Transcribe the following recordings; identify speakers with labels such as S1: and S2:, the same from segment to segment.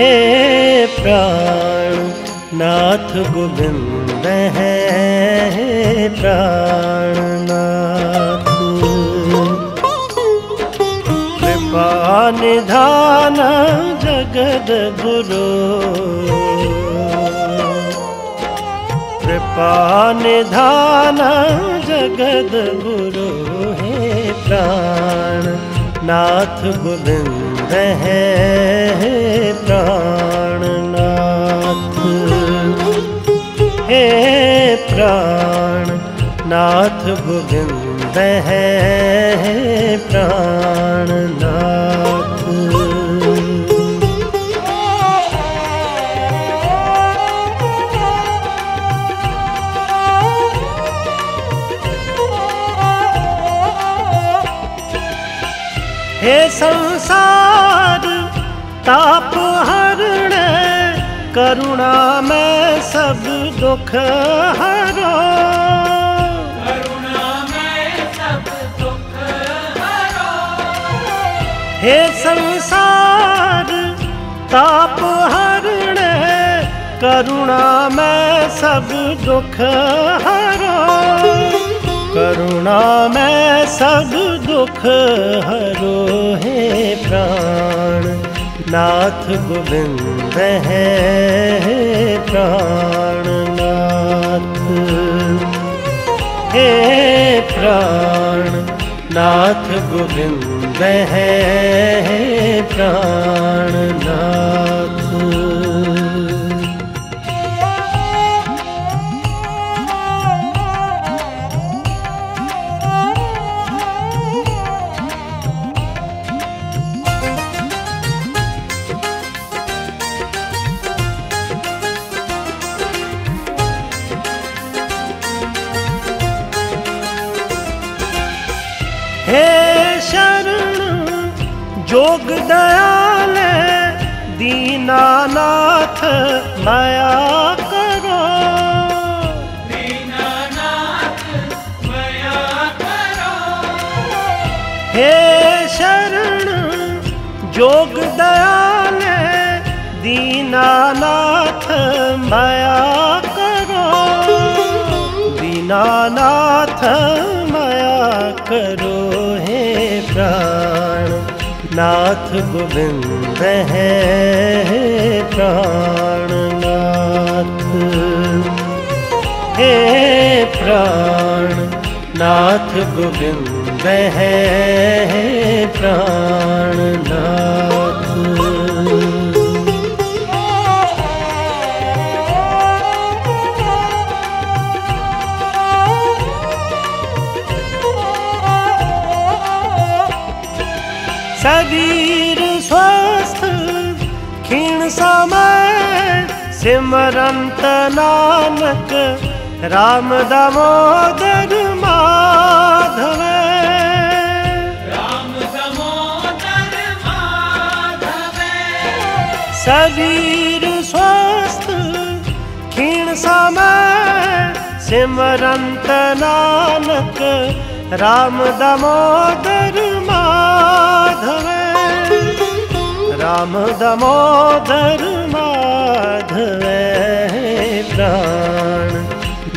S1: हे प्राण। नाथ गोविंद है प्राणनाथ कृपा निधान जगद गुरु। कृपा निधान जगद गुरु हे प्राण नाथ गोविंद है प्राणनाथ। हे प्राण नाथ गोविंद है प्राणनाथ हे संसार ताप हरण करुणा में सब दुख हरो। हे संसार ताप हरण करुणा में सब दुख हरो। करुणा, में सब दुख हरो हे प्राण। नाथ गोविंद है प्राणनाथ हे प्राण, नाथ गोविंद है प्राणनाथ हे शरण जोग दयाल दीनानाथ माया करो हे शरण जोग दयाल दीनानाथ माया करो दीनानाथ माया करो हे प्राण। नाथ गोविंद है प्राणनाथ हे प्राण नाथ गोविंद है प्राणनाथ शरीर स्वस्थ क्षीण समय सिमरंत नानक राम दामोदर माधव शरीर स्वस्थ क्षीण समय सिमरंत नानक राम दामोदर माधव राम दामोदर माधव प्राण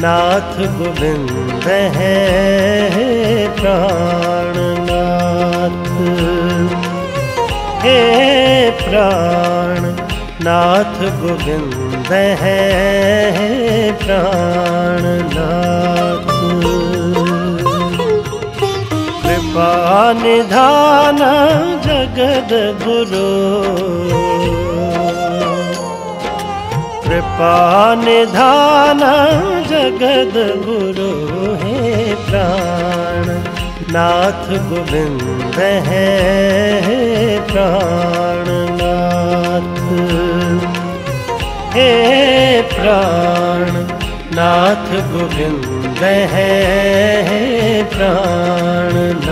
S1: नाथ गोविंद है प्राणनाथ हे प्राण नाथ गोविंद है प्राणनाथ पानिधान जगद्गुरु कृपानिधान जगद्गुरु हे प्राण। नाथ गोविन्द है प्राणनाथ हे प्राण। नाथ गोविंद है प्राणनाथ